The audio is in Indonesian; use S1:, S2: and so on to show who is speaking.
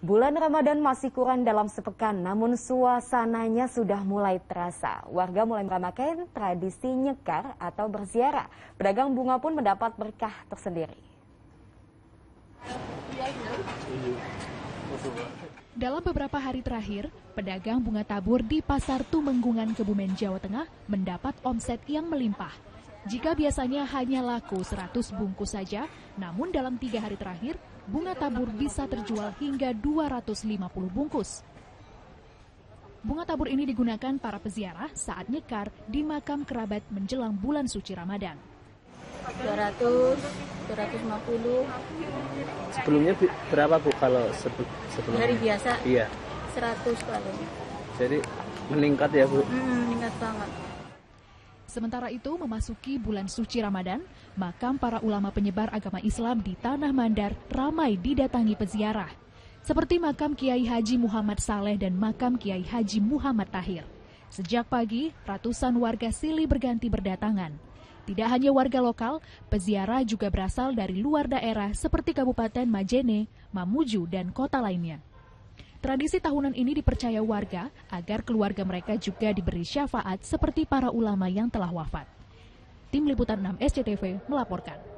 S1: Bulan Ramadan masih kurang dalam sepekan, namun suasananya sudah mulai terasa. Warga mulai meramakan tradisi nyekar atau berziarah. Pedagang bunga pun mendapat berkah tersendiri.
S2: Dalam beberapa hari terakhir, pedagang bunga tabur di Pasar Tumenggungan Kebumen, Jawa Tengah mendapat omset yang melimpah. Jika biasanya hanya laku 100 bungkus saja, namun dalam tiga hari terakhir bunga tabur bisa terjual hingga 250 bungkus. Bunga tabur ini digunakan para peziarah saat nyekar di makam kerabat menjelang bulan suci Ramadan.
S3: 200, 250.
S4: Sebelumnya berapa Bu kalau sebelum
S3: Hari biasa?
S4: Iya.
S3: 100 kalau.
S4: Jadi meningkat ya Bu?
S3: Hmm, meningkat banget.
S2: Sementara itu, memasuki bulan suci Ramadan, makam para ulama penyebar agama Islam di Tanah Mandar ramai didatangi peziarah. Seperti makam Kiai Haji Muhammad Saleh dan makam Kiai Haji Muhammad Tahir. Sejak pagi, ratusan warga silih berganti berdatangan. Tidak hanya warga lokal, peziarah juga berasal dari luar daerah seperti Kabupaten Majene, Mamuju, dan kota lainnya. Tradisi tahunan ini dipercaya warga agar keluarga mereka juga diberi syafaat seperti para ulama yang telah wafat. Tim Liputan 6 SCTV melaporkan.